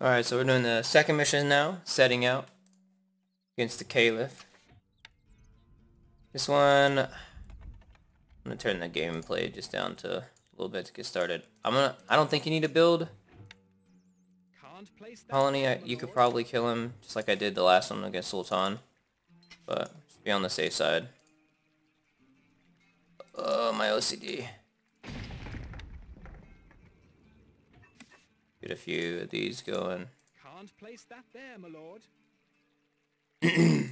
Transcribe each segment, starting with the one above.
Alright, so we're doing the second mission now, setting out against the Caliph. This one, I'm gonna turn the gameplay just down to a little bit to get started. I'm gonna, I don't think you need to build Colony. I, you could probably kill him just like I did the last one against Sultan, but just be on the safe side. Oh, my OCD. Get a few of these going. Can't place that there, my lord.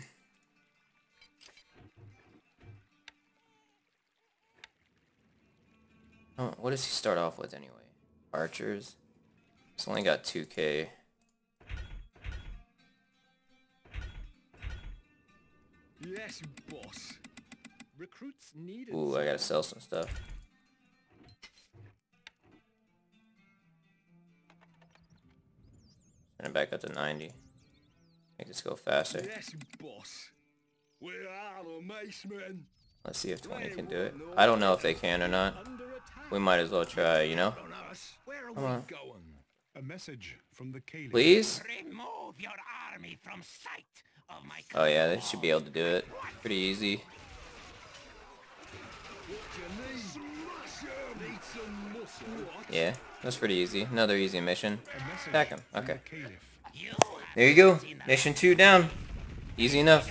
oh, what does he start off with anyway? Archers. It's only got 2k. Yes, boss. Recruits needed. Ooh, I gotta sell some stuff. Turn it back up to 90. Make this go faster. Yes, boss. Where are the macemen? Let's see if 20 can do it. I don't know if they can or not. We might as well try, you know? on us. Where are Come on. A message from the Caliph. Please? Remove your army from sight of my Oh yeah, they should be able to do it. Pretty easy. What do you need? Smash 'em. Need some muscle. What? Yeah, that's pretty easy. Another easy mission. Attack him. Okay. the Caliph. You have There you go. Mission 2 down. Easy enough.